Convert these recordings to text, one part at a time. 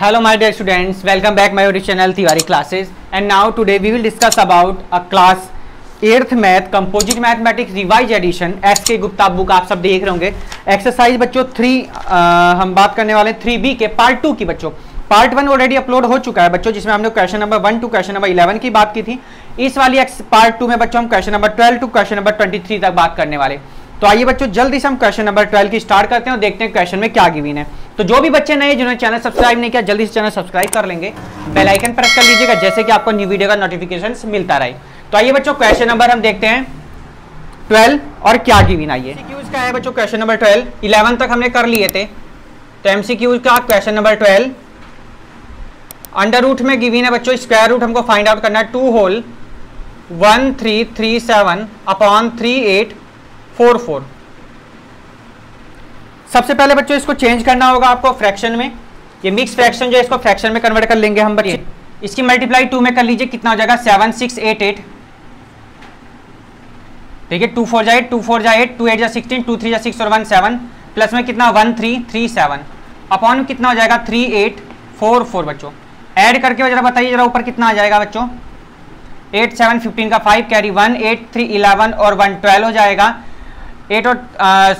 Hello my dear students, welcome back my original theory classes. And now today we will discuss about a class 8th math composite mathematics revise edition S K Gupta book आप सब देख रहे होंगे। Exercise बच्चों three हम बात करने वाले थ्री बी के पार्ट टू की बच्चों। पार्ट वन ऑलरेडी अपलोड हो चुका है बच्चों जिसमें हमने question number one to question number eleven की बात की थी। इस वाली पार्ट टू में बच्चों हम question number twelve to question number twenty तक बात करने वाले। तो आइए बच्चों, जल्दी से हम क्वेश्चन नंबर ट्वेल्व की स्टार्ट करते हैं और देखते हैं क्वेश्चन में क्या गिवीन है। तो जो भी बच्चे नए जिन्होंने चैनल सब्सक्राइब नहीं किया, जल्दी से चैनल सब्सक्राइब कर लेंगे। बेल आइकन प्रेस कर लीजिएगा, जैसे कि आपको न्यू वीडियो का नोटिफिकेशन मिलता रहे। तो आइए बच्चों क्वेश्चन नंबर हम देखते हैं। ट्वेल्व और क्या गिवीन आइए। क्या है बच्चों क्वेश्चन नंबर ट्वेल्व इलेवन तक हमने कर लिए थे। तो एमसीक्यूज का question number twelve under root में गिवीन है बच्चों स्क्वायर रूट हमको फाइंड आउट करना है। Two whole one three three seven upon three eight four four. सबसे पहले बच्चों इसको चेंज करना होगा आपको फ्रैक्शन में। ये मिक्स फ्रैक्शन जो है इसको फ्रैक्शन में कन्वर्ट कर लेंगे हम बच्चे। इसकी मल्टीप्लाई टू में कर लीजिए कितना हो जाएगा? सेवन सिक्स एट एट ठीक है टू फोर जा एट टू फोर जा एट टू एट जा सिक्सटीन टू थ्री जा सिक्स और वन सेवन प्लस में कितना? One three three seven upon कितना हो जाएगा? थ्री एट फोर फोर बच्चों। ऐड करके जरा बताइए जरा ऊपर कितना आ जाएगा बच्चों? एट सेवन फिफ्टीन का five carry one eight three eleven और वन ट्वेल्व हो जाएगा। एट और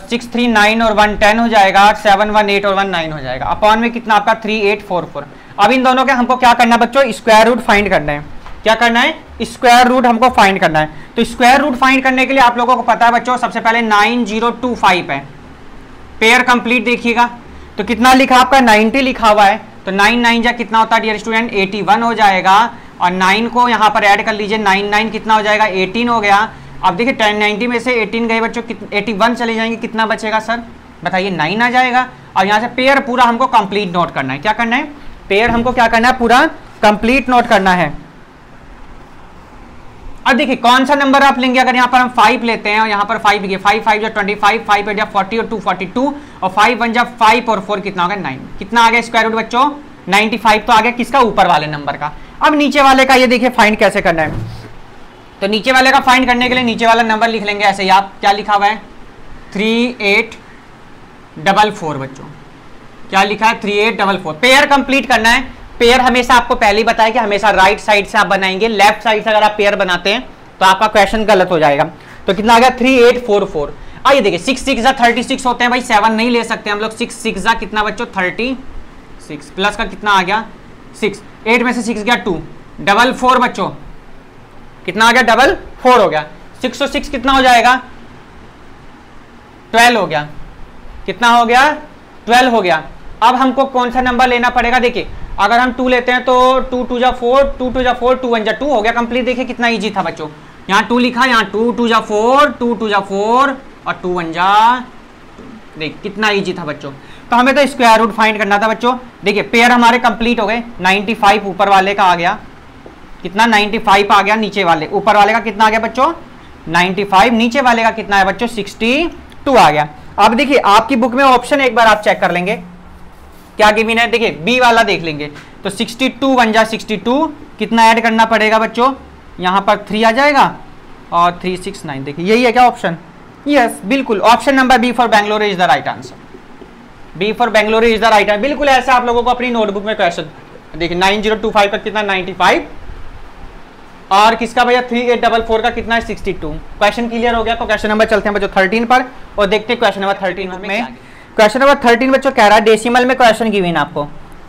सिक्स थ्री नाइन और वन टेन हो जाएगा, सेवन वन एट और वन नाइन हो जाएगा। अपॉन में कितना आपका? Three eight four four. अब इन दोनों के हमको क्या करना है बच्चों? स्क्वायर रूट फाइंड करना है। क्या करना है? स्क्वायर रूट हमको फाइंड करना है। तो स्क्वायर रूट फाइंड करने के लिए आप लोगों को पता है बच्चों, सबसे पहले नाइन ज़ीरो टू फाइव है। पेयर कंप्लीट देखिएगा। तो कितना लिखा आपका? नाइनटी लिखा हुआ है। तो नाइन नाइन जा कितना होता है, डियर स्टूडेंट? एटी वन हो जाएगा। और नाइन को यहाँ पर ऐड कर लीजिए, नाइन नाइन कितना हो जाएगा? एटीन हो गया। अब देखिए टेन नाइनटी में से एटीन गए बच्चों एटी वन चले जाएँगे, कितना बचेगा सर? बताइए नाइन आ जाएगा, और यहाँ से पेयर पूरा हमको कंप्लीट नोट करना है। क्या करना है? पेयर हमको क्या करना है? पूरा कंप्लीट नोट करना है। अब देखिए, कौन सा नंबर आप लेंगे? अगर यहाँ पर हम फाइव लेते हैं, और यहाँ पर फाइव लिखिए फाइव फाइव जो twenty five five eight forty और टू फोर्टी टू और फाइव वन जब फाइव और फोर कितना हो गया नाइन कितना आ गया स्क्वायर रूट बच्चों? नाइनटी फाइव तो आ गया किसका? ऊपर वाले नंबर का। अब नीचे वाले का ये देखिए फाइंड कैसे करना है? तो नीचे वाले का फाइंड करने के लिए नीचे वाला नंबर लिख लेंगे ऐसे ही। आप क्या लिखा हुआ है? थ्री एट डबल फोर बच्चों। क्या लिखा है? Three eight double four pair complete करना है। पेयर हमेशा आपको पहले बताया कि हमेशा राइट साइड से आप बनाएँगे। लेफ़्ट साइड से अगर आप पेयर बनाते हैं तो आपका क्वेश्चन गलत हो जाएगा। तो कितना आ गया? थ्री एट फोर फोर आइए देखिए सिक्स सिक्स जा थर्टी सिक्स होते हैं भाई। सेवन नहीं ले सकते हम लोग। सिक्स सिक्स जा कितना बच्चों? थर्टी सिक्स प्लस का कितना आ गया? सिक्स एट में से सिक्स गया टू डबल फोर बच्चों। कितना आ गया? डबल फोर हो गया। सिक्स और सिक्स कितना हो जाएगा? ट्वेल्व हो गया। कितना हो गया? ट्वेल्व हो गया। अब हमको कौन सा नंबर लेना पड़ेगा? देखिए, अगर हम टू लेते हैं तो टू टू जा फोर टू टू जा फोर टू वन जा टू हो गया कंप्लीट देखिए कितना इजी था बच्चों। यहाँ टू लिखा, यहाँ टू टू जा फोर टू टू जा फोर और टू वन जा देख, कितना इजी था बच्चों। तो हमें तो स्क्वायर रूट फाइंड करना था बच्चों। देखिए पेयर हमारे कंप्लीट हो गए। 95 ऊपर वाले का आ गया। कितना? 95 आ गया नीचे वाले। ऊपर वाले का कितना आ गया बच्चों? 95 नीचे वाले का कितना है बच्चों? 62 आ गया। अब देखिए, आपकी बुक में ऑप्शन एक बार आप चेक कर लेंगे। क्या गिविन है? देखिए बी वाला देख लेंगे। तो 62 बन जा 62 कितना ऐड करना पड़ेगा बच्चों? यहाँ पर थ्री आ जाएगा। और थ्री सिक्स नाइन देखिए, यही है क्या ऑप्शन यस बिल्कुल। Option number B for Bangalore is the right answer B for Bengaluru is the right answer बिल्कुल ऐसा आप लोगों को अपनी नोटबुक में क्वेश्चन देखिए नाइन ज़ीरो टू फाइव का कितना? नाइनटी फाइव और किसका भैया? थ्री एट डबल फोर का कितना है? Sixty two. क्वेश्चन क्लियर हो गया तो क्वेश्चन नंबर चलते हैं बच्चों थर्टीन पर और देखते हैं क्वेश्चन नंबर थर्टीन में। क्वेश्चन नंबर थर्टीन बच्चों कह रहा है डेसिमल में क्वेश्चन गिविन आपको।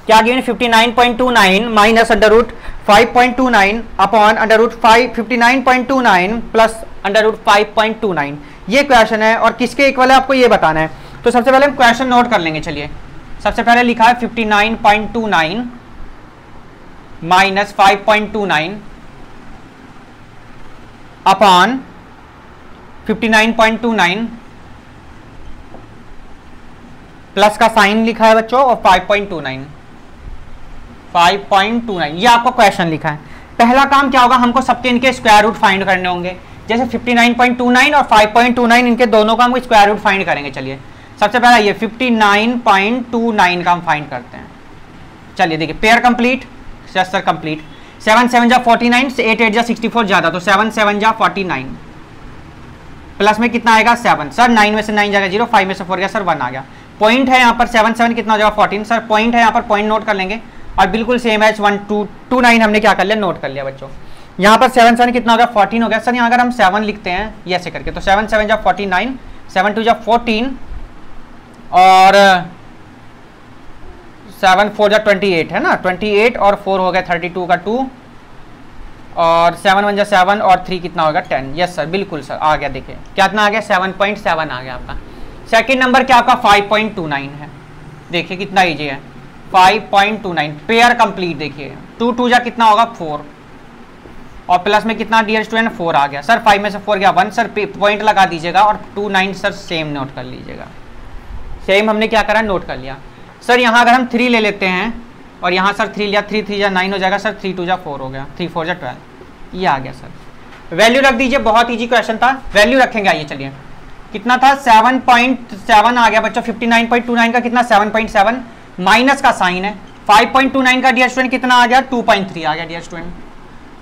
क्या given fifty nine point two nine minus under root five point two nine upon under root five fifty nine point two nine plus under root five point two nine ये question है और किसके equal है आपको ये बताना है। तो सबसे पहले हम क्वेश्चन नोट कर लेंगे चलिए। सबसे पहले लिखा है 59.29 माइनस 5.29 अपॉन 59.29 प्लस का साइन लिखा है बच्चों और 5.29 5.29 ये आपको क्वेश्चन लिखा है। पहला काम क्या होगा? हमको सबके इनके स्क्वायर रूट फाइंड करने होंगे। जैसे 59.29 और 5.29 इनके दोनों का हम स्क्वायर रूट फाइंड करेंगे। चलिए, सबसे पहला ये 59.29 का हम फाइंड करते हैं। चलिए, देखिए pair complete complete seven seven जा फोर्टी नाइन से एट एट जा सिक्सटी फोर ज़्यादा तो सेवन सेवन जा फोर्टी नाइन। प्लस में कितना आएगा? सेवन। सर, नाइन में से नाइन जाएगा ज़ीरो, फाइव में से फोर गया, सर, वन आ गया। पॉइंट है यहाँ पर सेवन सेवन, कितना हो जाएगा? फोर्टीन। सर, पॉइंट है यहाँ पर, पॉइंट नोट कर लेंगे। और बिल्कुल same H one, two two, nine हमने क्या कर लिया? नोट कर लिया बच्चों। यहाँ पर सेवन सेवन कितना हो गया फोर्टीन हो गया। सर, यहाँ अगर हम सेवन लिखते हैं, ये ऐसे करके तो सेवन सेवन जा फोर्टी नाइन, सेवन टू जा फोर्टीन, और सेवन फोर जब ट्वेंटी एट है ना? ट्वेंटी एट और फोर हो गया थर्टी टू का टू और सेवन वन जा सेवन और थ्री कितना होगा? टेन यस सर बिल्कुल सर आ गया, देखिए। कितना आ गया? सेवन पॉइंट सेवन आ गया आपका। सेकेंड नंबर क्या आपका? फाइव पॉइंट टू नाइन है। देखिए, कितना ईजी है। Five point two nine pair complete देखिए। टू टू जा कितना होगा? फोर और प्लस में कितना डियर स्टूडेंट फोर आ गया। सर फाइव में से फोर गया। वन सर पॉइंट लगा दीजिएगा और two nine sir same note कर लीजिएगा। सेम हमने क्या करा? नोट कर लिया। सर यहाँ अगर हम थ्री ले लेते हैं, और यहाँ सर थ्री लिया थ्री थ्री या नाइन हो जाएगा सर थ्री टू या फोर हो गया थ्री फोर या ट्वेल्व ये आ गया सर वैल्यू रख दीजिए, बहुत ईजी क्वेश्चन था वैल्यू रखेंगे, आइए चलिए। कितना था? सेवन पॉइंट सेवन आ गया, बच्चों fifty nine point two nine का कितना? सेवन पॉइंट सेवन माइनस का साइन है। फाइव पॉइंट टू नाइन का डियर स्टूडेंट कितना आ गया? टू पॉइंट थ्री आ गया डियर स्टूडेंट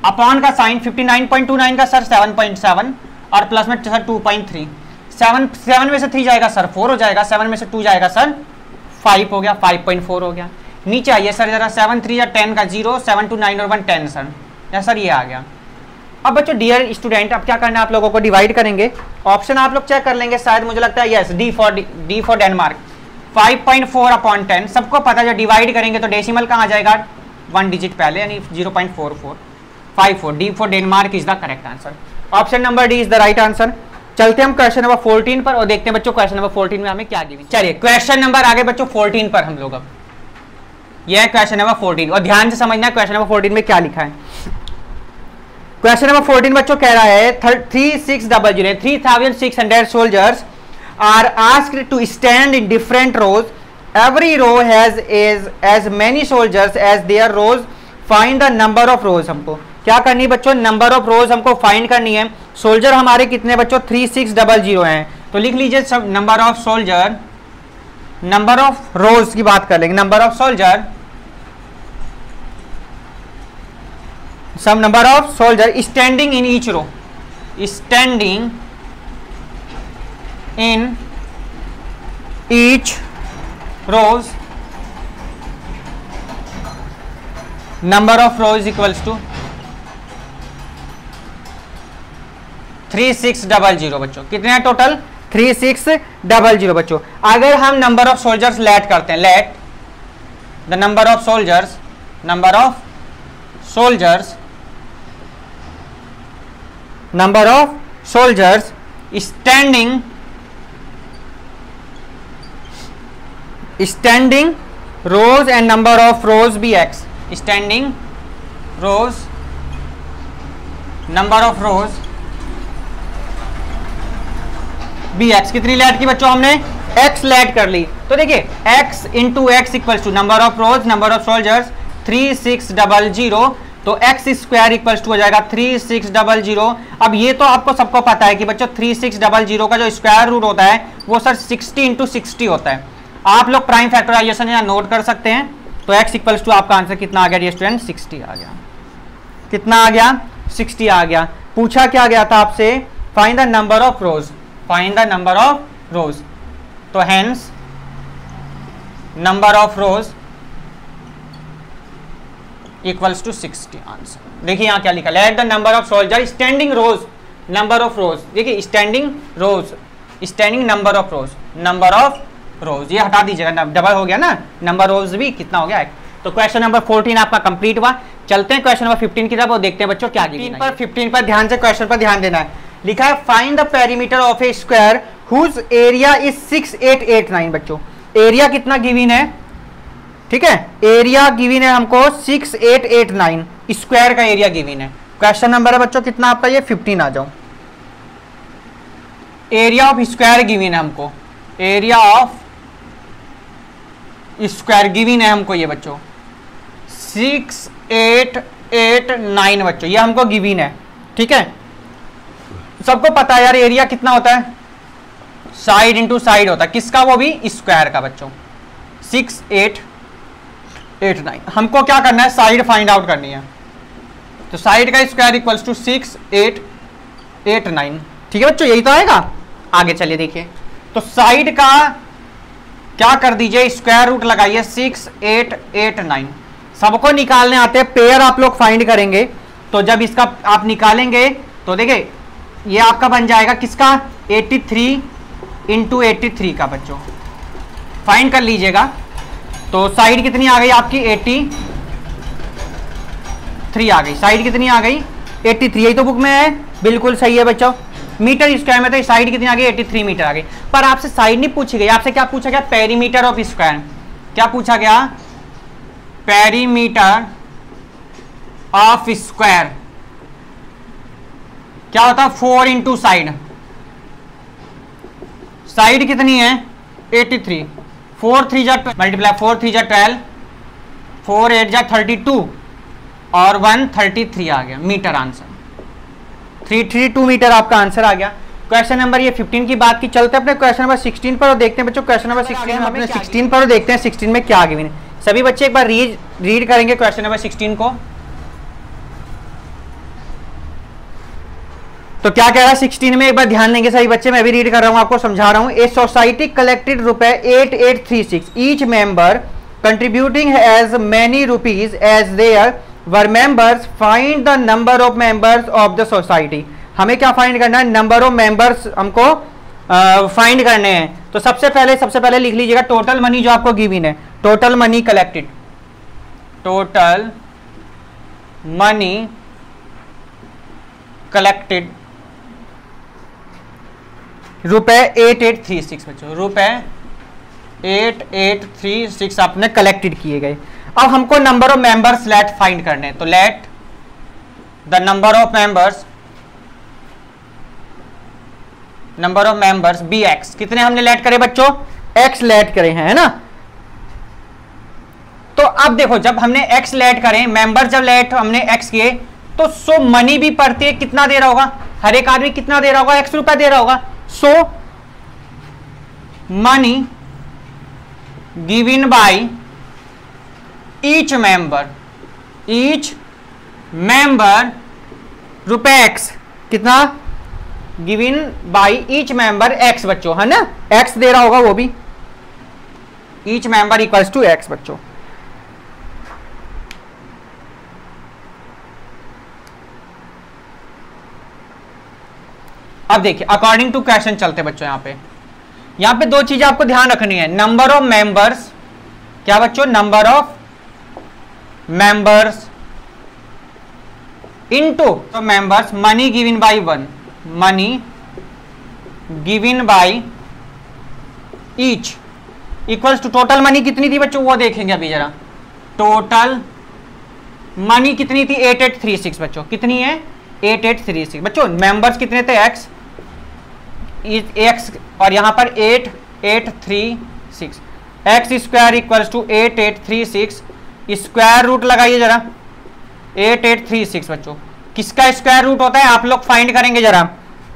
अपॉन का sign fifty nine point two nine का सर सेवन पॉइंट सेवन और प्लस में sir two point three seven seven में से थ्री जाएगा सर फोर हो जाएगा सेवन में से टू जाएगा सर फाइव हो गया फाइव पॉइंट फोर हो गया। नीचे आइए सर जरा सेवन थ्री या टेन का ज़ीरो सेवन टू नाइन और वन टेन सर या सर ये आ गया। अब बच्चों डियर स्टूडेंट अब क्या करना है आप लोगों को? डिवाइड करेंगे। ऑप्शन आप लोग चेक कर लेंगे, शायद मुझे लगता है yes D for D for Denmark 5.4 upon ten सबको पता जब डिवाइड करेंगे तो डेसिमल कहाँ आ जाएगा? वन डिजिट पहले, यानी 0.44 54 D for Denmark is the correct answer option number D is the right answer चलते हम क्वेश्चन नंबर 14 पर और देखते हैं बच्चों क्वेश्चन नंबर 14 में हमें क्या गिवन चलिए क्वेश्चन नंबर आगे बच्चों 14 पर हम लोग अब। यह है क्वेश्चन नंबर 14 और ध्यान से समझना क्वेश्चन नंबर 14 में क्या लिखा है। क्वेश्चन नंबर 14 बच्चों कह रहा है three six double zero three thousand six hundred soldiers are asked to stand in different rows. Every row has is, as many soldiers as their rows. Find the number of rows हमको। क्या करनी है बच्चों? Number of रोज हमको find करनी है। Soldier हमारे कितने बच्चों? थ्री सिक्स डबल ज़ीरो है। तो लिख लीजिए सब number of soldier number of rows की बात कर लेंगे। Number of soldier sum number of soldier standing in each row standing in each rows number of rows equals to three six double zero बच्चों। कितने हैं total three six double zero बच्चों। अगर हम नंबर ऑफ़ सोल्जर्स लेट करते हैं let the number of soldiers number of soldiers number of soldiers standing standing rows and number of rows be x standing rows number of rows be x कितनी let की बच्चों हमने? X late कर ली। तो देखिए, x into x equals to number of rows number of soldiers three six double zero तो x square equals to हो जाएगा थ्री सिक्स डबल ज़ीरो अब ये तो आपको सबको पता है कि बच्चों थ्री सिक्स डबल ज़ीरो का जो स्क्वायर रूट होता है, वो सर सिक्सटी इंटू सिक्सटी होता है। आप लोग प्राइम फैक्टराइजेशन यहाँ नोट कर सकते हैं। तो x इक्वल्स टू आपका आंसर कितना आ गया स्टूडेंट सिक्सटी आ गया। कितना आ गया? सिक्सटी आ गया। पूछा क्या गया था आपसे? Find the number of rows find the number of rows तो hence number of rows equals to sixty answer देखिए यहाँ क्या लिखा let the number of soldier standing rows number of rows देखिए standing rows standing number of rows number of rows ये हटा दीजिएगा double हो गया ना? नंबर रोज भी कितना हो गया? तो क्वेश्चन नंबर 14 आपका कंप्लीट हुआ। चलते हैं क्वेश्चन नंबर 15 की तरफ़ और देखते हैं बच्चों क्या पर 15 पर ध्यान से क्वेश्चन पर ध्यान देना है। लिखा है find the perimeter of a square whose area is 6889 बच्चों। एरिया कितना गिवन है? ठीक है? एरिया गिवन है हमको 6889 स्क्वायर का एरिया गिवन है। क्वेश्चन नंबर है बच्चों, कितना आपका ये? 15 आ जाओ। एरिया ऑफ़ स्क्वायर गिवन है हमको। एरिया ऑफ़ स्क्वायर गिविन है हमको ये बच्चों। सिक्स एट एट नाइन बच्चों, ये हमको गिविन है। ठीक है? सबको पता है यार एरिया कितना होता है? साइड इंटू साइड होता है। किसका वो भी? स्क्वायर का बच्चों। सिक्स एट एट नाइन हमको क्या करना है? साइड फाइंड आउट करनी है। तो साइड का square equals to six eight eight nine ठीक है बच्चों, यही तो आएगा। आगे चलिए, देखिए। तो साइड का क्या कर दीजिए? स्क्वायर रूट लगाइए। सिक्स एट एट नाइन सबको निकालने आते हैं। पेयर आप लोग फाइंड करेंगे। तो जब इसका आप निकालेंगे तो देखिए ये आपका बन जाएगा किसका? 83 थ्री इंटू का बच्चों। फाइंड कर लीजिएगा। तो साइड कितनी आ गई आपकी? 83 आ गई। साइड कितनी आ गई? 83 यही तो बुक में है। बिल्कुल सही है बच्चों। मीटर स्क्वायर में तो साइड कितनी आ गई? 83 मीटर आ गई। पर आपसे साइड नहीं पूछी गई। आपसे क्या पूछा गया? पेरीमीटर ऑफ़ स्क्वायर क्या पूछा गया? पेरीमीटर ऑफ़ स्क्वायर क्या होता? है फोर इंटू साइड साइड कितनी है? 83 फोर थ्री जा मल्टीप्लाई फोर थ्री जा ट्वेल्व फोर एट जा थर्टी टू और वन थर्टी थ्री आ गया. Metre answer three three two metre आपका आंसर आ गया. क्वेश्चन नंबर ये 15 की बात की. चलते अपने क्वेश्चन नंबर 16 पर और देखते हैं बच्चों क्वेश्चन नंबर 16 अपने 16 पर देखते हैं 16 में क्या आगे सभी बच्चे एक बार रीड रीड करेंगे क्वेश्चन नंबर 16 को. तो क्या कह रहा है? 16 में एक बार ध्यान देंगे सभी बच्चे मैं भी रीड कर रहा हूँ आपको समझा रहा हूँ। ए सोसाइटी कलेक्टेड रुपए 8836 each member contributing as many rupees as there were members find the number of members of the society हमें क्या फाइंड करना है? नंबर ऑफ़ मेंबर्स हमको फाइंड uh, करने हैं। तो सबसे पहले सबसे पहले लिख लीजिएगा टोटल मनी जो आपको गिविन है। Total money collected total money collected रुपए एट एट थ्री सिक्स बच्चों रुपए एट एट थ्री सिक्स आपने कलेक्टेड किए गए। अब हमको number of members let find करने तो let the number of members number of members be x कितने हमने लेट करे बच्चों? एक्स लेट करे हैं, है ना? तो अब देखो, जब हमने एक्स लेट करें मेंबर जब लेट हमने एक्स किए तो सो मनी भी पड़ती है, कितना दे रहा होगा? हर एक आदमी कितना दे रहा होगा? एक्स रुपया दे रहा होगा। So money given by each member each member रुपए एक्स कितना? Given by each member x बच्चों, है ना? एक्स दे रहा होगा वो भी। Each member equals to x बच्चों। अब देखिए अकॉर्डिंग टू क्वेश्चन चलते बच्चों यहाँ पे। यहाँ पे दो चीज़ें आपको ध्यान रखनी है। नंबर ऑफ़ मेंबर्स क्या बच्चों? Number of members into so members, money given by one money given by each equals to total money कितनी थी बच्चों? वो देखेंगे अभी जरा। टोटल मनी कितनी थी? एट एट थ्री सिक्स बच्चों। कितनी है? एट एट थ्री सिक्स बच्चों मेंबर्स कितने थे? एक्स एक्स और यहाँ पर eight eight three six x square equals to eight eight three six square root लगाइए जरा. एट एट थ्री सिक्स बच्चों. किसका स्क्वायर रूट होता है? आप लोग फाइंड करेंगे जरा.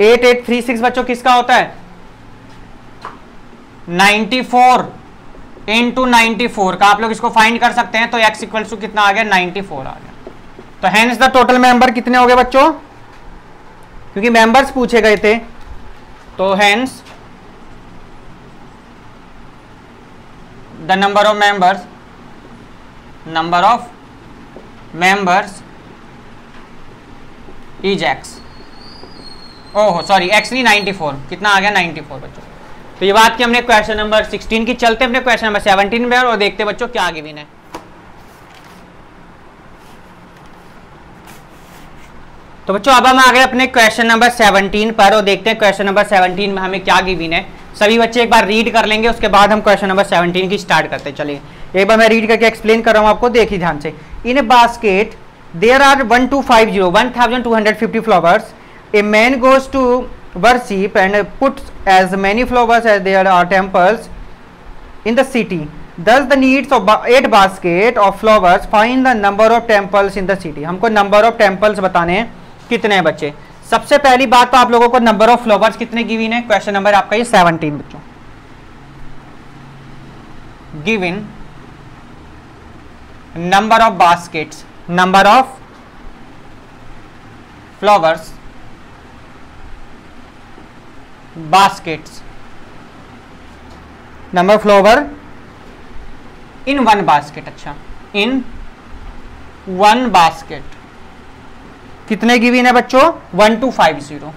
एट एट थ्री सिक्स बच्चों, किसका होता है? Ninety four into ninety four का आप लोग इसको फाइंड कर सकते हैं तो एक्स इक्वल टू कितना आ गया? नाइनटी फोर आ गया. तो हैंस द टोटल मेंबर कितने हो गए बच्चों? क्योंकि मेंबर्स पूछे गए थे. तो hence the number of members number of members is x. Oh sorry x नहीं 94 कितना आ गया? 94 बच्चों। तो ये बात की हमने क्वेश्चन नंबर 16 की, चलते अपने क्वेश्चन नंबर 17 में और देखते बच्चों क्या आगे भी है। तो बच्चों, अब हम आ गए अपने क्वेश्चन नंबर 17 पर, और देखते हैं क्वेश्चन नंबर 17 में हमें क्या गिविन है। सभी बच्चे एक बार रीड कर लेंगे, उसके बाद हम क्वेश्चन नंबर 17 की स्टार्ट करते हैं। चलिए, एक बार मैं रीड करके एक्सप्लेन कर रहा हूँ आपको, देखिए ध्यान से। In a basket there are one two five zero one thousand two hundred fifty flowers a man goes to worship and put as many flowers as there are temples in the city thus the needs of eight basket of flowers find the number of temples in the city हमको number of टेम्पल्स बताने हैं। कितने हैं बच्चे? सबसे पहली बात तो आप लोगों को नंबर ऑफ़ फ्लावर्स कितने गिवन है? क्वेश्चन नंबर आपका ये सेवनटीन बच्चों। Given number of baskets, number of flowers, baskets, number flower in one basket अच्छा। इन वन बास्केट कितने गिविन है बच्चों? वन टू फाइव ज़ीरो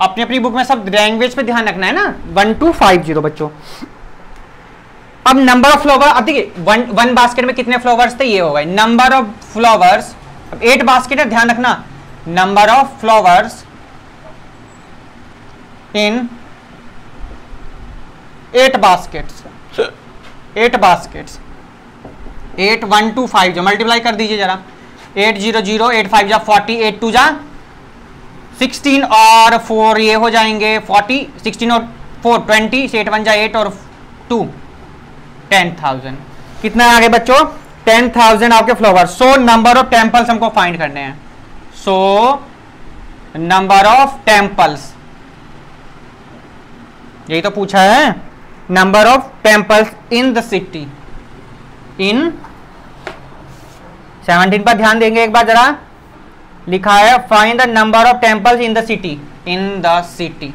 अपनी अपनी बुक में सब लैंग्वेज पे ध्यान रखना है ना? वन टू फाइव ज़ीरो बच्चों। अब नंबर ऑफ़ फ्लावर अब देखिए वन वन बास्केट में कितने फ्लावर्स थे? ये हो गए। नंबर ऑफ़ फ्लावर्स अब एट बास्केट है ध्यान रखना। Number of flowers in eight baskets eight baskets eight one two five जो मल्टीप्लाई कर दीजिए जरा। Eight zero zero eight five जा फोर्टी एट टू जा। सिक्सटीन और फोर ये हो जाएँगे फोर्टी, सिक्सटीन और फोर ट्वेंटी, एट वन जा एट और टू, टेन थाउज़ेंड। कितना आगे बच्चों? टेन थाउज़ेंड आपके flower. So number of temples हमको फाइंड करने हैं। So number of temples. यही तो पूछा है। Number of temples in the city. In seventeen पर ध्यान देंगे एक बार जरा। लिखा है find the number of temples in the city in the city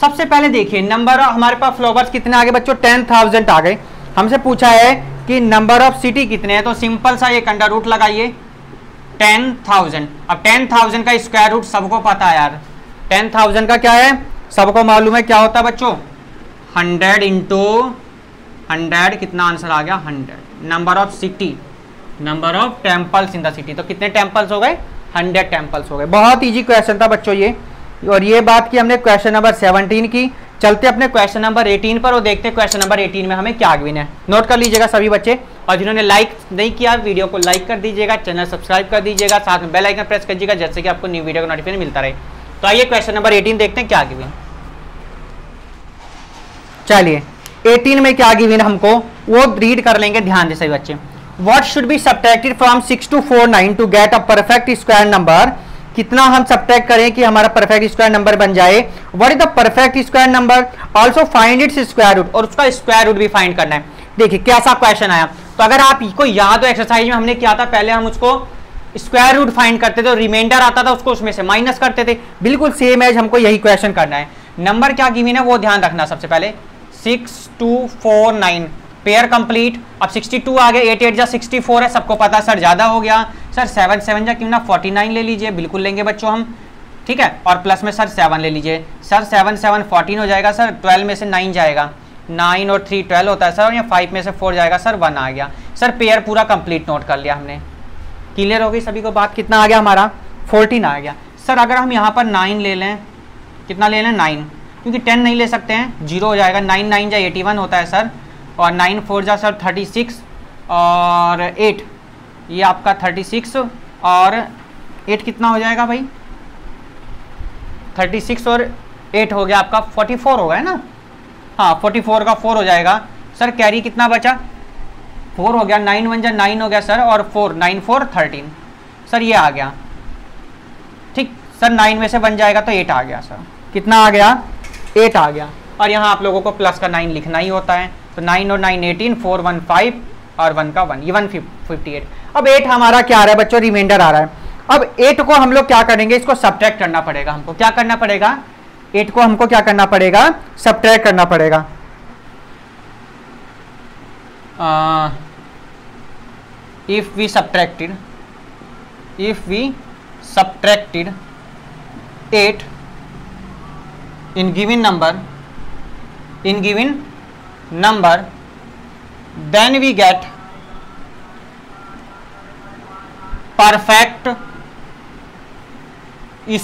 सबसे पहले देखिए नंबर ऑफ़ हमारे पास फ्लोवर्स कितने आ गए बच्चों? टेन थाउज़ेंड आ गए। हमसे पूछा है कि नंबर ऑफ़ सिटी कितने हैं तो सिंपल सा एक अंडर रूट लगाइए। टेन थाउज़ेंड अब टेन थाउज़ेंड का स्क्वायर रूट सबको पता है यार। टेन थाउज़ेंड का क्या है? सबको मालूम है क्या होता है बच्चों? हंड्रेड इंटू हंड्रेड कितना आंसर आ गया? Hundred number of city number of temples in the city तो कितने टेम्पल्स हो गए? हंड्रेड टेम्पल्स हो गए। बहुत इजी क्वेश्चन था बच्चों ये। और ये बात की हमने क्वेश्चन नंबर सेवनटीन की। चलते अपने क्वेश्चन नंबर 18 पर और देखते हैं क्वेश्चन नंबर 18 में हमें क्या गिवन है। नोट कर लीजिएगा सभी बच्चे। और जिन्होंने लाइक नहीं किया वीडियो को लाइक कर दीजिएगा चैनल सब्सक्राइब कर दीजिएगा, साथ में बेल आइकन प्रेस कर दीजिएगा जैसे कि आपको न्यू वीडियो का नोटिफिकेशन मिलता रहे। तो आइए क्वेश्चन नंबर 18 देखते हैं क्या गिवन चलिए। 18 में क्या गिवन हमको? वो रीड कर लेंगे, ध्यान से सभी बच्चे। What should be subtracted from six two four nine to get a perfect square number कितना हम सब्ट्रैक्ट करें कि हमारा परफेक्ट स्क्वायर नंबर बन जाए? What is the perfect square number also find its square root और उसका स्क्वायर रूट भी फाइंड करना है। देखिए, कैसा क्वेश्चन आया? तो अगर आप को याद हो एक्सरसाइज में हमने क्या था, पहले हम उसको स्क्वायर रूट फाइंड करते थे और रिमाइंडर आता था, उसको उसमें से माइनस करते थे। बिल्कुल सेम एज हमको यही क्वेश्चन करना है। नंबर क्या गिवन है, वो ध्यान रखना सबसे पहले। Six two four nine. Pair complete अब 62 आ गया एट एट जा सिक्सटी है, सबको पता सर ज़्यादा हो गया। सर सेवन सेवन जा क्यों ना 49 ले लीजिए, बिल्कुल लेंगे बच्चों हम। ठीक है? और प्लस में सर सेवन ले लीजिए। सर सेवन सेवन फोर्टीन हो जाएगा सर ट्वेल्व में से नाइन जाएगा। नाइन और थ्री ट्वेल्व होता है सर और फाइव में से फोर जाएगा सर वन आ गया। सर पेयर पूरा कंप्लीट नोट कर लिया हमने। क्लियर हो गई सभी को बात? कितना आ गया हमारा? फोर्टीन आ गया। सर अगर हम यहाँ पर नाइन ले लें, कितना ले लें? नाइन क्योंकि टेन नहीं ले सकते हैं ज़ीरो हो जाएगा नाइन नाइन जा एटी वन होता है सर और नाइन फोर जा सर थर्टी सिक्स और एट ये आपका थर्टी सिक्स और एट कितना हो जाएगा भाई? थर्टी सिक्स और एट हो गया आपका फोर्टी फोर है ना? हाँ फोर्टी फोर का फोर हो जाएगा। सर कैरी कितना बचा? फोर हो गया नाइन वन जा नाइन हो गया सर और four nine four thirteen sir ये आ गया। ठीक सर नाइन में से बन जाएगा तो एट आ गया सर कितना आ गया? एट आ गया। और यहाँ आप लोगों को प्लस का नाइन लिखना ही होता है। तो नाइन और nine eighteen four one five और वन का वन ये वन फिफ्टी एट अब एट हमारा क्या आ रहा है बच्चों? रिमाइंडर आ रहा है। अब एट को हम लोग क्या करेंगे? इसको सब्ट्रैक्ट करना पड़ेगा हमको। क्या करना पड़ेगा? एट को हमको क्या करना पड़ेगा? सब्ट्रैक्ट करना पड़ेगा। If we subtracted if we subtracted eight in given number, in given number then we get perfect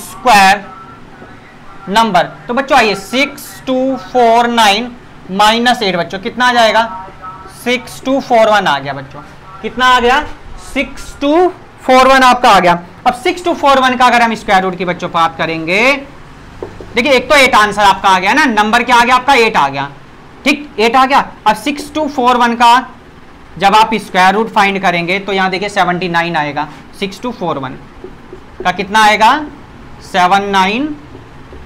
square number तो बच्चों आइए six two four nine minus eight बच्चों, कितना आ जाएगा? सिक्स टू फोर वन आ गया बच्चों। कितना आ गया? सिक्स टू फोर वन आपका आ गया। अब सिक्स टू फोर वन का अगर हम स्क्वायर रूट की बच्चों बात करेंगे देखिए, एक तो एट आंसर आपका आ गया ना नंबर क्या आ गया? आपका एट आ गया। ठीक एट आ गया। अब सिक्स टू फोर वन का जब आप स्क्वायर रूट फाइंड करेंगे तो यहाँ देखिए सेवनटी नाइन आएगा। सिक्स टू फोर वन का कितना आएगा? Seven nine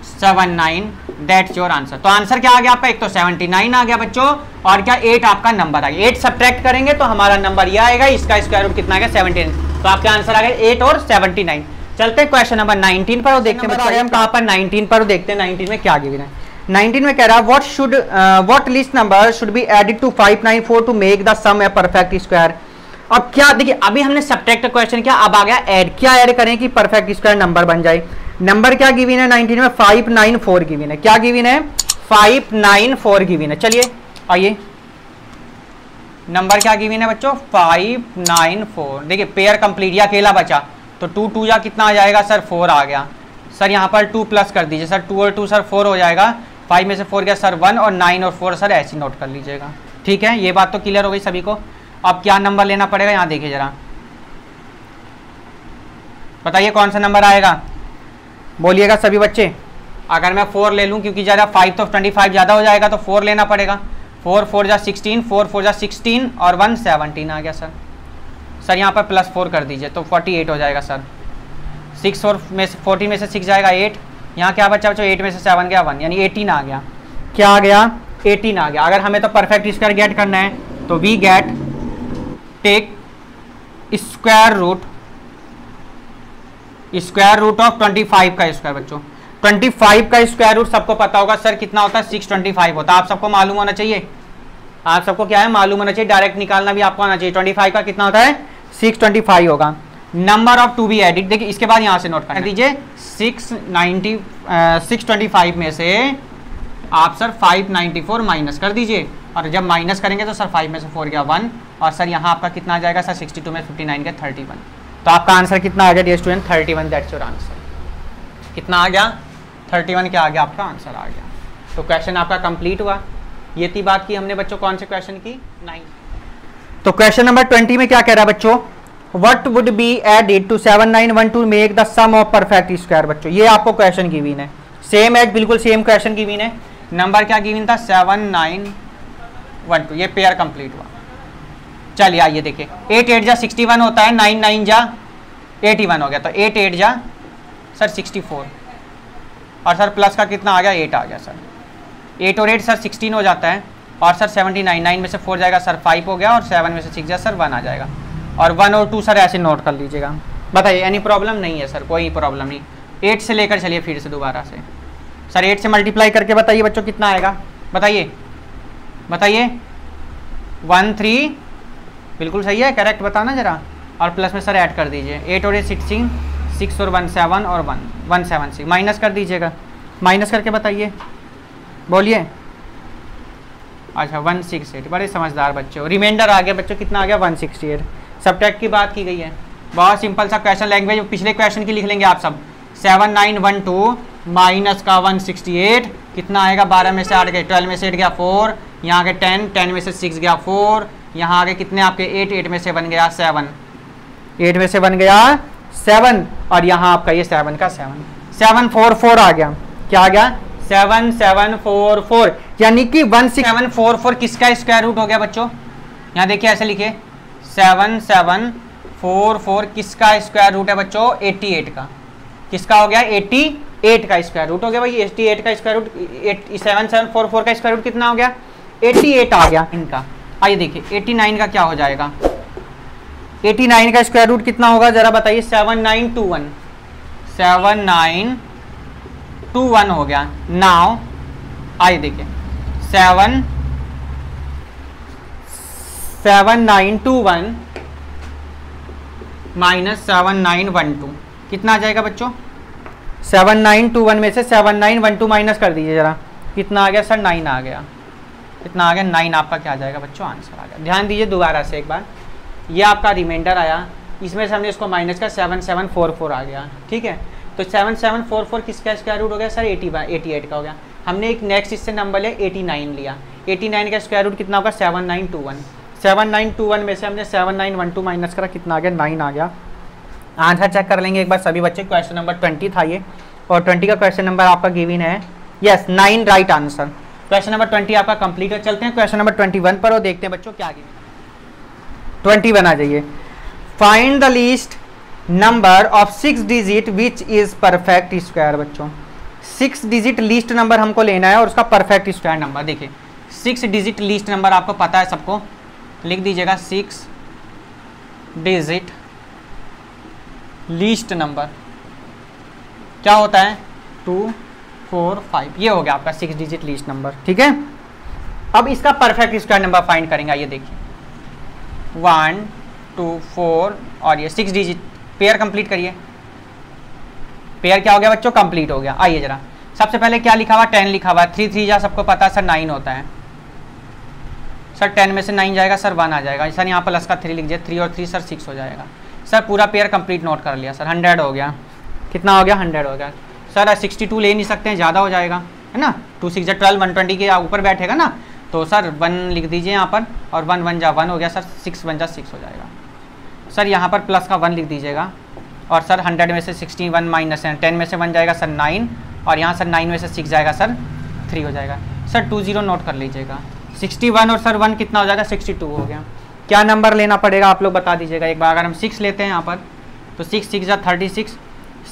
seven nine that's your answer तो आंसर क्या आ गया आपका? एक तो सेवनटी नाइन आ गया बच्चों, और क्या एट आपका नंबर आ गया। एट सब्ट्रैक्ट करेंगे तो हमारा नंबर यह आएगा, इसका स्क्वायर रूट कितना आएगा? सेवनटी तो आपका आंसर आ गया एट और सेवनटी नाइन चलते हैं क्वेश्चन नंबर नाइनटीन पर और देखते हैं हम कहाँ पर नाइनटीन पर देखते हैं नाइनटीन में क्या गिवन है 19 में कह रहा है what should what least number should be added to 594 to make the sum a perfect square अब क्या देखिए अभी हमने सब्ट्रैक्ट क्वेश्चन किया अब आ गया ऐड क्या ऐड करें कि परफेक्ट स्क्वायर नंबर बन जाए? नंबर क्या गिविन है 19 में? 594 गिविन है। क्या गिविन है? 594 गिविन है। चलिए आइए। नंबर क्या गिविन है बच्चों? 594 देखिए पेयर कंप्लीट या अकेला बचा। तो टू टू या कितना आ जाएगा? सर, फोर आ गया। सर, यहाँ पर टू प्लस कर दीजिए। सर, टू और टू, सर, फोर हो जाएगा। फाइव में से फोर गया, सर, वन और नाइन और फोर, सर, ऐसे नोट कर लीजिएगा। ठीक है? ये बात तो क्लियर हो गई सभी को। अब क्या नंबर लेना पड़ेगा? यहाँ देखिए जरा। बताइए कौन सा नंबर आएगा? बोलिएगा सभी बच्चे। अगर मैं फोर ले लूँ, क्योंकि ज़्यादा फाइव तो ट्वेंटी फाइव ज़्यादा हो जाएगा तो फोर लेना पड़ेगा। फोर फोर जा सिक्सटीन फोर फोर जा सिक्सटीन और वन सेवनटीन आ गया, सर। सर, यहाँ पर प्लस फोर कर दीजिए तो फोर्टी एट हो जाएगा सर। सिक्स और में से फोर्टीन में से सिक्स जाएगा एट यहाँ क्या बच्चा बच्चों एट में से सेवन गया वन यानी एटीन आ गया। क्या आ गया? एटीन आ गया। अगर हमें तो परफेक्ट स्क्वायर गेट करना है तो we get take square root square root of twenty five का स्क्वायर बच्चों। ट्वेंटी फाइव का स्क्वायर रूट सबको पता होगा सर, कितना होता है? सिक्स ट्वेंटी फाइव होता है। आप सबको मालूम होना चाहिए। आप सबको क्या है? मालूम होना चाहिए। डायरेक्ट निकालना भी आपको आना चाहिए। ट्वेंटी फाइव का कितना होता है? सिक्स ट्वेंटी फाइव होगा। Number of to be added देखिए इसके बाद यहाँ से नोट कर दीजिए। Six ninety six twenty five में से आप sir five ninety four minus कर दीजिए। और जब माइनस करेंगे तो सर फाइव में से फोर गया वन और सर यहाँ आपका कितना आ जाएगा? सर सिक्सटी टू में फिफ्टी नाइन गया थर्टी वन तो आपका आंसर कितना आ गया dear student thirty one that's your answer कितना आ गया? थर्टी वन क्या आ गया आपका आंसर आ गया। तो क्वेश्चन आपका कंप्लीट हुआ। ये थी बात की हमने बच्चों कौन से क्वेश्चन की? नाइन तो क्वेश्चन नंबर ट्वेंटी में क्या कह रहा है बच्चों? What would B added to seven nine one two make the sum of perfect square बच्चों? ये आपको क्वेश्चन की वीन है। सेम एज बिल्कुल सेम क्वेश्चन की वीन है। नंबर क्या गिवन था? सेवन नाइन वन टू ये पेयर कंप्लीट हुआ। चलिए, आइए देखिए। एट एट जा सिक्सटी वन होता है नाइन नाइन जा एटी वन हो गया। तो एट एट जा सर सिक्सटी फोर और सर प्लस का कितना आ गया? एट आ गया सर एट और एट सर सिक्सटीन हो जाता है। और सर सेवेंटी नाइन नाइन में से फोर जाएगा, सर फाइव हो गया और सेवन में से सिक्स जाए सर वन आ जाएगा। और वन और टू सर ऐसे नोट कर लीजिएगा। बताइए एनी प्रॉब्लम नहीं है सर, कोई प्रॉब्लम नहीं। एट से लेकर चलिए फिर से दोबारा से। सर एट से मल्टीप्लाई करके बताइए बच्चों कितना आएगा। बताइए। बताइए। वन थ्री बिल्कुल सही है करेक्ट बताना जरा। और प्लस में सर ऐड कर दीजिए। एट और एट सिक्सटीन सिक्स और वन सेवन और one one seven six minus कर दीजिएगा। माइनस करके बताइए। बोलिए। अच्छा वन सिक्स एट बड़े समझदार बच्चे हो। रिमाइंडर आ गया बच्चों, कितना आ गया? वन सिक्सटी एट सब्ट्रैक्ट की बात की गई है। बहुत सिंपल सा क्वेश्चन लैंग्वेज पिछले क्वेश्चन की लिख लेंगे आप सब। Seven nine one two minus का वन सिक्सटी एट कितना आएगा? बारह में से आठ गए ट्वेल्व में से एट गया फोर यहाँ आगे टेन टेन में से सिक्स गया फोर यहाँ आगे कितने आपके? एट एट में से बन गया सेवन एट में से बन गया सेवन और यहाँ आपका ये सेवन का सेवन सेवन फोर फोर आ गया। क्या आ गया? सेवन सेवन फोर फोर यानी कि one six seven four four किसका स्क्वायर रूट हो गया बच्चों? यहाँ देखिए ऐसे लिखे। सेवन सेवन फोर फोर किसका स्क्वायर रूट है बच्चों? एट्टी एट का। किसका हो गया? एट्टी एट का स्क्वायर रूट हो गया भाई। एट्टी एट का square root eight seven seven four four का स्क्वायर रूट कितना हो गया? एट्टी एट आ गया इनका। आइए देखिए एट्टी नाइन का क्या हो जाएगा? एटी नाइन का स्क्वायर रूट कितना होगा? जरा बताइए। Seven nine two one seven nine two one हो गया। नाउ आइए देखिए। Seven seven nine two one minus seven nine one two कितना आ जाएगा बच्चों? सेवन नाइन टू वन में से seven nine one two minus कर दीजिए जरा। कितना आ गया सर? नाइन आ गया। कितना आ गया? नाइन आपका क्या आ जाएगा बच्चों? आंसर आ गया। ध्यान दीजिए दोबारा से एक बार। ये आपका रिमाइंडर आया। इसमें से हमने इसको माइनस का सेवन सेवन फोर फोर आ गया। ठीक है? तो सेवन सेवन फोर फोर किसका स्क्वायर रूट हो गया? सर एटी एटी एट का हो गया। हमने एक नेक्स्ट इससे नंबर लिया एटी नाइन लिया। एटी नाइन का स्क्वायर रूट कितना होगा? Seven nine two one seven nine two one में से हमने seven nine one two minus करा, कितना आ गया? नाइन आ गया। आंसर चेक कर लेंगे एक बार सभी बच्चे। क्वेश्चन नंबर ट्वेंटी था ये। और ट्वेंटी का क्वेश्चन नंबर आपका गिविन है। Yes nine right answer question number twenty आपका कंप्लीट है। चलते हैं क्वेश्चन नंबर ट्वेंटी वन पर और देखते हैं बच्चों क्या गिविन ट्वेंटी वन आ जाइए। Find the least number of six digit which is perfect square बच्चों। सिक्स डिजिट लिस्ट नंबर हमको लेना है और उसका परफेक्ट स्क्वायर नंबर देखिए। सिक्स डिजिट लिस्ट नंबर आपको पता है सबको। लिख दीजिएगा सिक्स डिजिट लिस्ट नंबर क्या होता है? टू फोर फाइव ये हो गया आपका सिक्स डिजिट लिस्ट नंबर ठीक है? अब इसका परफेक्ट स्क्वायर नंबर फाइंड करेंगे ये देखिए। वन टू फोर और ये सिक्स डिजिट पेयर कंप्लीट करिए। पेयर क्या हो गया बच्चों? कंप्लीट हो गया। आइए जरा। सबसे पहले क्या लिखा हुआ? टेन लिखा हुआ थ्री थ्री जा सबको पता है। सर नाइन होता है। सर टेन में से नाइन जाएगा। सर वन आ जाएगा। सर यहाँ प्लस का थ्री लिख दिया थ्री और थ्री सर सिक्स हो जाएगा। सर पूरा पेयर कंप्लीट नोट कर लिया। सर हंड्रेड हो गया। कितना हो गया? हंड्रेड हो गया। सर सिक्सटी टू ले नहीं सकते हैं। ज़्यादा हो जाएगा। है ना? Two six twelve one twenty के ऊपर बैठेगा ना तो सर वन लिख दीजिए यहाँ पर। और वन वन जा वन हो गया। सर सिक्स वन जा सिक्स हो जाएगा। सर, यहाँ पर प्लस का वन लिख दीजिएगा। और सर हंड्रेड में से सिक्सटी वन माइनस है। टेन में से वन जाएगा सर नाइन और यहाँ सर नाइन में से सिक्स जाएगा सर थ्री हो जाएगा। सर टू ज़ीरो नोट कर लीजिएगा। सिक्सटी वन और सर वन कितना हो जाएगा? सिक्सटी टू हो गया। क्या नंबर लेना पड़ेगा आप लोग बता दीजिएगा। एक बार अगर हम सिक्स लेते हैं यहाँ पर तो सिक्स सिक्स या थर्टी सिक्स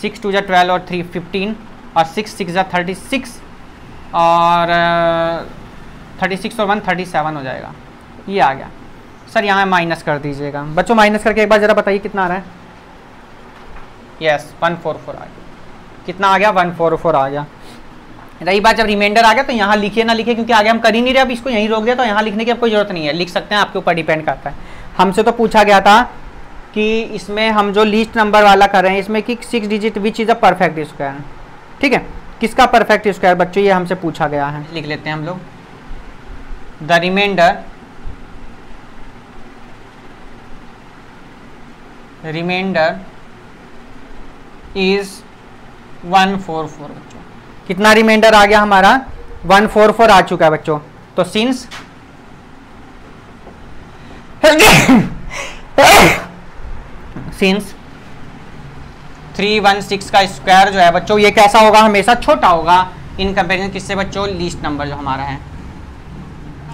सिक्स टू या ट्वेल्व और थ्री फिफ्टीन और सिक्स सिक्स या थर्टी सिक्स और थर्टी सिक्स और वन थर्टी सेवन हो जाएगा। ये आ गया। सर यहाँ माइनस कर दीजिएगा। बच्चों माइनस करके एक बार ज़रा बताइए कितना आ रहा है। यस वन फोर फोर आ गया। कितना आ गया? वन फोर फोर आ गया। रही बात जब रिमाइंडर आ गया तो यहाँ लिखिए ना लिखिए क्योंकि आगे हम कर ही नहीं रहे अब इसको यहीं रोक दिया तो यहाँ लिखने की अब कोई ज़रूरत नहीं है। लिख सकते हैं आपके ऊपर डिपेंड करता है। हमसे तो पूछा गया था कि इसमें हम जो लिस्ट नंबर वाला कर रहे हैं इसमें कि six digit which is a perfect square ठीक है? किसका परफेक्ट स्क्वायर बच्चों ये हमसे पूछा गया है। लिख लेते हैं हम लोग। The remainder remainder is one four four बच्चों। कितना रिमाइंडर आ गया हमारा? वन फोर फोर आ चुका है बच्चों। तो since since three one six का स्क्वायर जो है बच्चों ये कैसा होगा? हमेशा छोटा होगा। इन कंपेरिजन किससे बच्चों? लीस्ट नंबर जो हमारा है।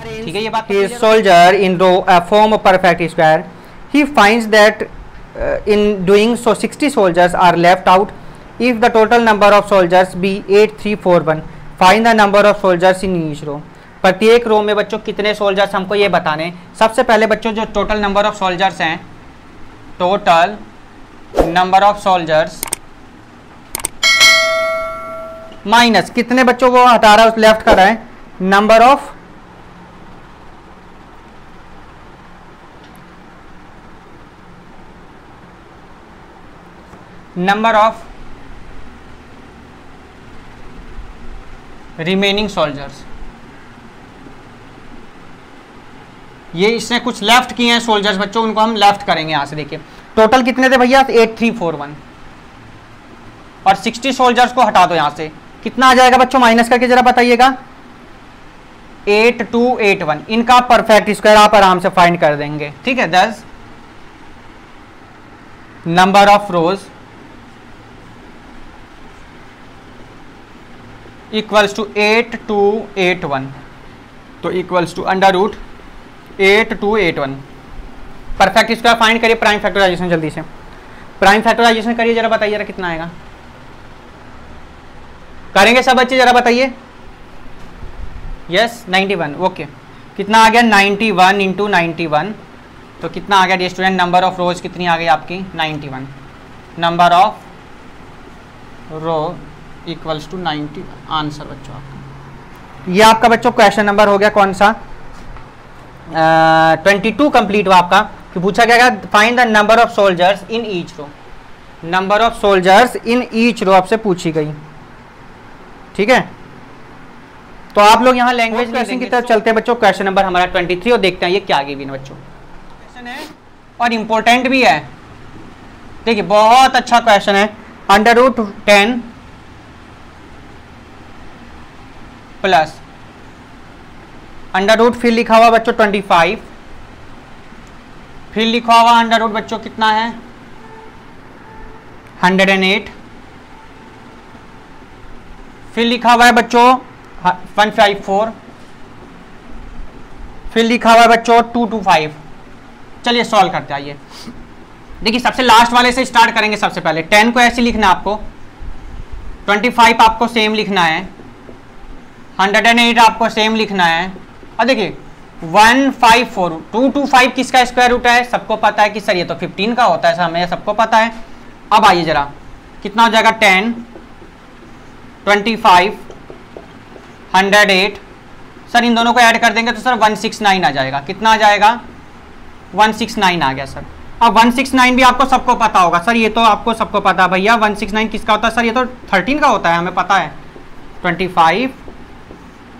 ठीक है ये बात soldier in row form perfect square he finds that in doing so 60 soldiers are left out. If the total number of soldiers be 8341 find the number of soldiers in each row. प्रत्येक रो में बच्चों, कितने soldiers हमको ये बताने? सबसे पहले बच्चों, जो टोटल नंबर ऑफ़ सोल्जर्स हैं total number of soldiers minus कितने बच्चों को हटा रहा है उस लेफ़्ट कर रहा है? Number of number of remaining soldiers ये इसने कुछ लेफ़्ट किए हैं सोल्जर्स बच्चों, उनको हम लेफ़्ट करेंगे यहाँ से देखिए। टोटल कितने थे भैया? एट थ्री फोर वन और सिक्सटी सोल्जर्स को हटा दो यहाँ से। कितना आ जाएगा बच्चों? माइनस करके जरा बताइएगा। एट टू एट वन इनका परफेक्ट स्क्वायर आप आराम से फाइंड कर देंगे। ठीक है दस number of rows equals to eight two eight one तो equals to under root eight two eight one perfect square find करिए प्राइम फैक्टराइजेशन जल्दी से। प्राइम फैक्टराइजेशन करिए, जरा बताइए, जरा कितना आएगा। करेंगे सब बच्चे, जरा बताइए। यस नाइन्टी वन ओके कितना आ गया? Ninety one into ninety one तो कितना आ गया स्टूडेंट नंबर ऑफ़ रोज कितनी आ गई आपकी? Ninety one number of row equals to ninety answer बच्चों आपका। ये आपका बच्चों क्वेश्चन नंबर हो गया कौन सा? ट्वेंटी टू कंप्लीट हुआ आपका कि पूछा गया find the number of soldiers in each row number of soldiers in each row आपसे पूछी गई। ठीक है? तो आप लोग यहाँ लैंग्वेज क्वेश्चन की तरफ़ चलते हैं बच्चों क्वेश्चन नंबर हमारा ट्वेंटी थ्री और देखते हैं ये क्या भी बच्चों। क्वेश्चन है। और इंपॉर्टेंट भी है। देखिए बहुत अच्छा क्वेश्चन है। Under root ten plus. Under root फिर लिखा हुआ बच्चों ट्वेंटी फाइव फिर लिखा हुआ अंडर रूट बच्चों कितना है? हंड्रेड एंड एट फिर लिखा हुआ है बच्चों वन फाइव फोर फिर लिखा हुआ है बच्चों टू टू फाइव चलिए सॉल्व करते आइए। देखिए, सबसे लास्ट वाले से स्टार्ट करेंगे सबसे पहले। टेन को ऐसे लिखना आपको। ट्वेंटी फाइव आपको सेम लिखना है। हंड्रेड एंड एट आपको सेम लिखना है। और देखिए, one five four, two two five किसका स्क्वायर रूट है? सबको पता है कि सर ये तो फिफ्टीन का होता है, सर हमें सबको पता है। अब आइए जरा, कितना हो जाएगा ten? Twenty five, hundred eight. Sir इन दोनों को ऐड कर देंगे तो सर वन सिक्स नाइन आ जाएगा। कितना आ जाएगा? वन सिक्स नाइन आ गया सर। अब वन सिक्स नाइन भी आपको सबको पता होगा। सर ये तो आपको सबको पता है भैया, वन सिक्स नाइन किसका होता है? सर ये तो थर्टीन का होता है, हमें पता है। ट्वेंटी फाइव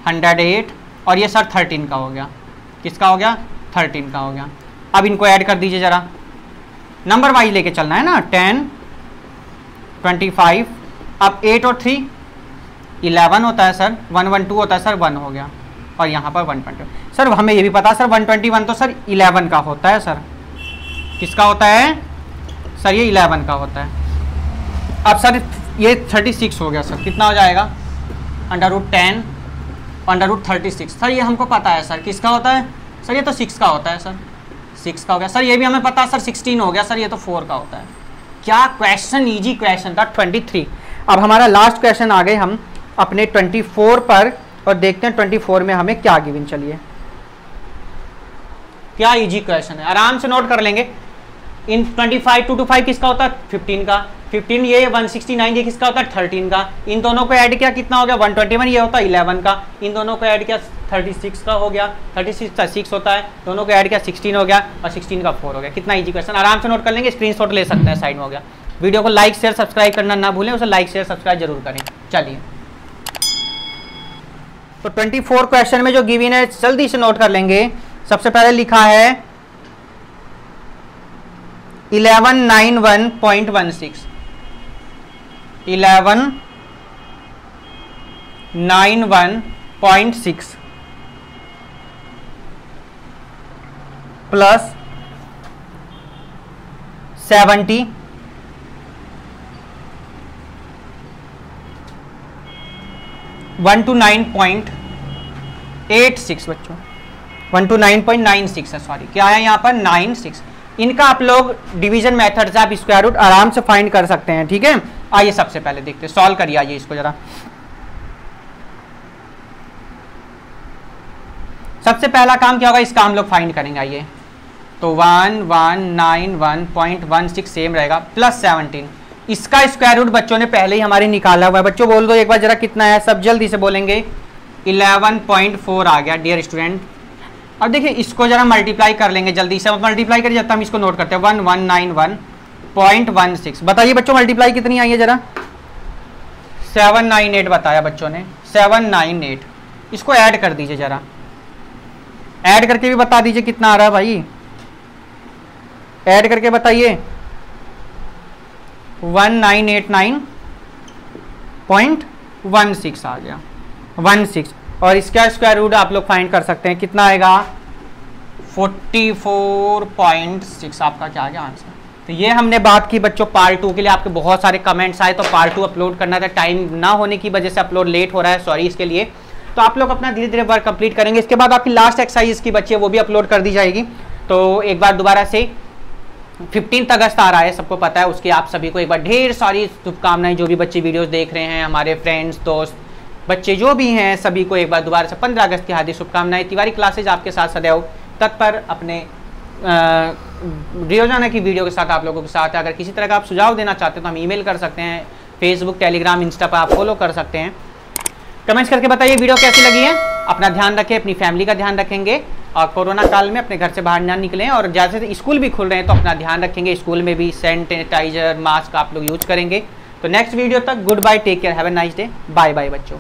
हंड्रेड एट और ये सर थर्टीन का हो गया। किसका हो गया? थर्टीन का हो गया। अब इनको ऐड कर दीजिए ज़रा। नंबर वाइज लेके चलना है ना? Ten, twenty five. अब एट और थ्री। इलेवन होता है सर। वन वन टू होता है सर। वन हो गया। और यहाँ पर वन ट्वेंटी। सर, हमें ये भी पता सर, वन ट्वेंटी वन तो सर इलेवन का होता है सर। किसका होता है? सर, ये इलेवन का होता है। अब सर, ये थर्टी सिक्स हो गया सर। कितना हो जाएगा? Under root ten. Under root thirty six. Sir, ये हमको पता है, सर, किसका होता है? सर, ये तो सिक्स का होता है, सर। सिक्स का हो गया। सर, ये भी हमें पता है, सर, सिक्सटीन हो गया, सर, ये तो फोर का होता है। क्या क्वेश्चन ईजी क्वेश्चन था ट्वेंटी थ्री अब हमारा लास्ट क्वेश्चन आ गए हम अपने ट्वेंटी फोर पर और देखते हैं ट्वेंटी फोर में हमें क्या गिवन चलिए। क्या इजी क्वेश्चन है? आराम से नोट कर लेंगे। इन 25 टू टू फाइव किसका होता है? 15 का। 15 ये 169 ये किसका होता है? 13 का। इन दोनों को ऐड किया कितना हो गया? 121 ये होता है 11 का। इन दोनों को ऐड किया 36 का हो गया। 36 सिक्स का सिक्स होता है। दोनों को ऐड किया 16 हो गया और 16 का 4 हो गया। कितना इजी क्वेश्चन आराम से नोट कर लेंगे स्क्रीन ले सकते हैं साइड में हो गया। वीडियो को लाइक शेयर सब्सक्राइब करना ना भूलें, उसे लाइक शेयर सब्सक्राइब ज़रूर करें। चलिए। तो 24 क्वेश्चन में जो गिवन है, जल्दी से नोट कर लेंगे। सबसे पहले लिखा है eleven nine one point one six eleven nine one point six plus seventy one two nine point eight six बच्चों। One two nine point nine six है सॉरी क्या है यहाँ पर? नाइन सिक्स इनका आप लोग डिवीज़न मेथड से आप स्क्वायर रूट आराम से फाइंड कर सकते हैं, ठीक है? आइए सबसे पहले देखते हैं। सॉल्व करिए, आइए इसको जरा। सबसे पहला काम क्या होगा? इसका हम लोग फाइंड करेंगे, आइए। तो one one nine one point one six same रहेगा प्लस सेवनटीन इसका स्क्वायर रूट बच्चों ने पहले ही हमारे निकाला हुआ है। बच्चों, बोल दो एक बार जरा कितना है सब जल्दी से बोलेंगे। इलेवन पॉइंट फोर आ गया डियर स्टूडेंट अब देखिए, इसको जरा मल्टीप्लाई कर लेंगे जल्दी से। मल्टीप्लाई करिए, जब हम इसको नोट करते हैं। One one nine one point one six बताइए बच्चों मल्टीप्लाई कितनी आई है जरा? सेवन नाइन एट बताया बच्चों ने। सेवन नाइन एट इसको ऐड कर दीजिए जरा। ऐड करके भी बता दीजिए कितना आ रहा है भाई। ऐड करके बताइए। One nine eight nine point one six आ गया। वन सिक्स और इसका स्क्वायर रूट आप लोग फाइंड कर सकते हैं। कितना आएगा? 44.6 आपका क्या आ गया आंसर तो ये हमने बात की बच्चों पार्ट टू के लिए आपके बहुत सारे कमेंट्स आए तो पार्ट टू अपलोड करना था। टाइम ना होने की वजह से अपलोड लेट हो रहा है सॉरी इसके लिए। तो आप लोग अपना धीरे धीरे वर्क कंप्लीट करेंगे। इसके बाद आपकी लास्ट एक्सरसाइज की बच्ची है, वो भी अपलोड कर दी जाएगी। तो एक बार दोबारा से फिफ्टीन अगस्त आ रहा है, सबको पता है, उसकी आप सभी को एक बार ढेर सारी शुभकामनाएँ, जो भी बच्चे वीडियोस देख रहे हैं, हमारे फ्रेंड्स दोस्त, बच्चे जो भी हैं, सभी को एक बार दोबारा से पंद्रह अगस्त की हार्दिक शुभकामनाएँ। तिवारी क्लासेज आपके साथ सदैव तत्पर अपने रोज़ाना की वीडियो के साथ आप लोगों के साथ अगर किसी तरह का आप सुझाव देना चाहते हैं तो हम ईमेल कर सकते हैं फेसबुक टेलीग्राम इंस्टा पर आप फॉलो कर सकते हैं। कमेंट्स करके बताइए वीडियो कैसी लगी है। अपना ध्यान रखें, अपनी फैमिली का ध्यान रखेंगे। और कोरोना काल में अपने घर से बाहर ना निकलें। और जैसे स्कूल भी खुल रहे हैं तो अपना ध्यान रखेंगे। स्कूल में भी सैनिटाइजर मास्क आप लोग यूज़ करेंगे। तो नेक्स्ट वीडियो तक good bye take care have a nice day bye bye बच्चों।